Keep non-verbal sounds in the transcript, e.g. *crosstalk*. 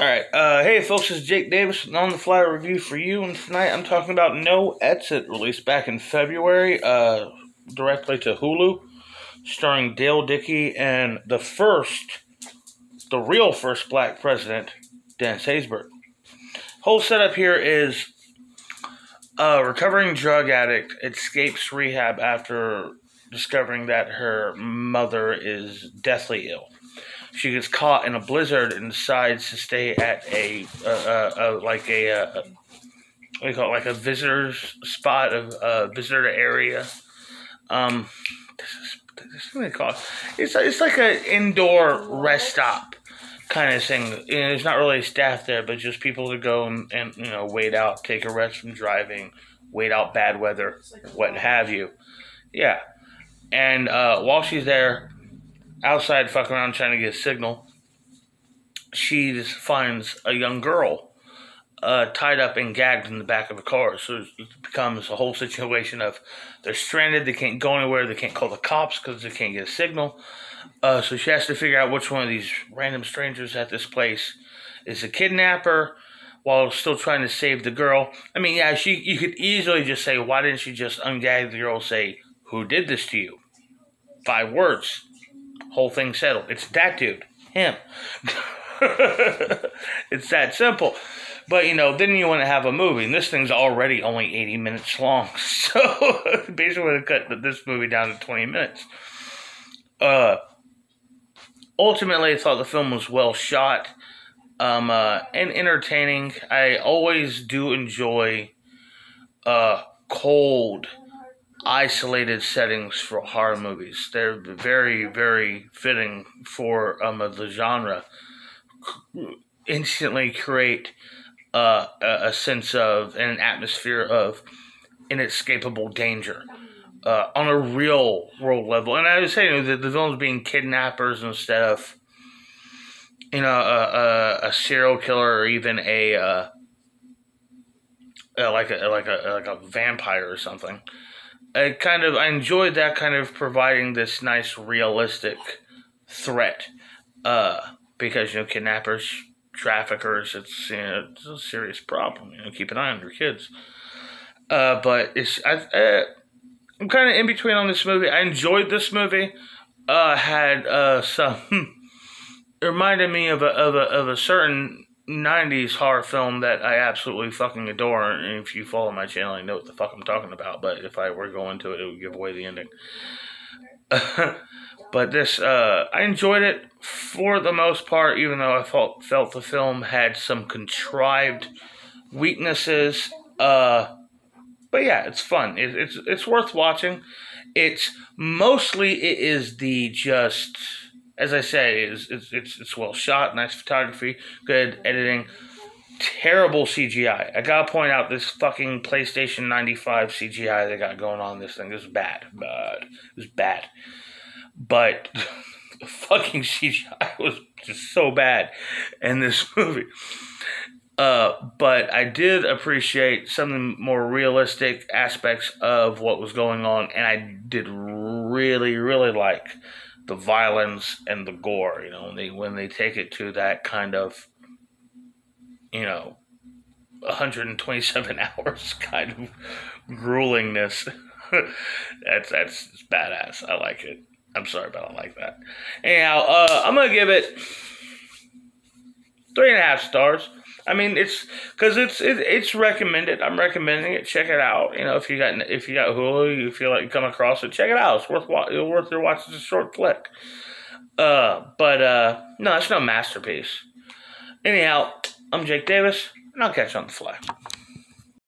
Alright, uh, hey folks, it's Jake Davis on the fly review for you, and tonight I'm talking about No Exit, released back in February, uh, directly to Hulu, starring Dale Dickey and the first, the real first black president, Dennis Haysbert. Whole setup here is a recovering drug addict escapes rehab after discovering that her mother is deathly ill she gets caught in a blizzard and decides to stay at a, like a, uh, what do you call it, like a visitor's spot, a, a visitor area. Um, this is, this is what they call it. It's, it's like an indoor rest stop kind of thing. Know, there's not really staff there, but just people to go and, and you know wait out, take a rest from driving, wait out bad weather, what have you. Yeah, and uh, while she's there, outside fucking around trying to get a signal, she finds a young girl uh, tied up and gagged in the back of a car. So it becomes a whole situation of they're stranded, they can't go anywhere, they can't call the cops because they can't get a signal. Uh, so she has to figure out which one of these random strangers at this place is a kidnapper while still trying to save the girl. I mean, yeah, she you could easily just say, why didn't she just ungag the girl say, who did this to you? Five words whole thing settled. It's that dude, him. *laughs* it's that simple. But you know, then you want to have a movie, and this thing's already only 80 minutes long. *laughs* So basically, we cut this movie down to 20 minutes. Uh, ultimately, I thought the film was well shot um, uh, and entertaining. I always do enjoy uh, cold isolated settings for horror movies. They're very, very fitting for um, the genre. Instantly create uh, a sense of an atmosphere of inescapable danger uh, on a real world level. And I was saying that the villains being kidnappers instead of you know a, a, a serial killer or even a uh, like a like a like a vampire or something. I kind of I enjoyed that kind of providing this nice realistic threat. Uh, because you know kidnappers, traffickers, it's you know it's a serious problem. You know, keep an eye on your kids. Uh, but it's I, uh, I'm kind of in between on this movie. I enjoyed this movie. Uh, had uh some *laughs* it reminded me of a of a of a certain 90s horror film that I absolutely fucking adore. And if you follow my channel, you know what the fuck I'm talking about. But if I were going to it, it would give away the ending. *laughs* but this, uh, I enjoyed it for the most part, even though I felt, felt the film had some contrived weaknesses. Uh, but yeah, it's fun. It, it's, it's worth watching. It's mostly, it is the just as I say, it's, it's, it's, it's well shot, nice photography, good editing, terrible CGI. I gotta point out this fucking PlayStation 95 CGI they got going on this thing. This is bad. Bad. It was bad. But *laughs* fucking CGI was just so bad in this *laughs* movie. Uh, but I did appreciate some of the more realistic aspects of what was going on, and I did really, really like the violence and the gore. You know, when they when they take it to that kind of, you know, 127 *laughs* hours kind of gruelingness. *laughs* that's that's badass. I like it. I'm sorry, but I like that. Anyhow, uh, I'm gonna give it three and a half stars. I mean, it's because it's it, it's recommended. I'm recommending it. Check it out. You know, if you got if you got Hulu, you feel like you come across it, check it out. It's worth it's worth your watch. It's a short flick. Uh, but uh, no, it's no masterpiece. Anyhow, I'm Jake Davis, and I'll catch you on the fly.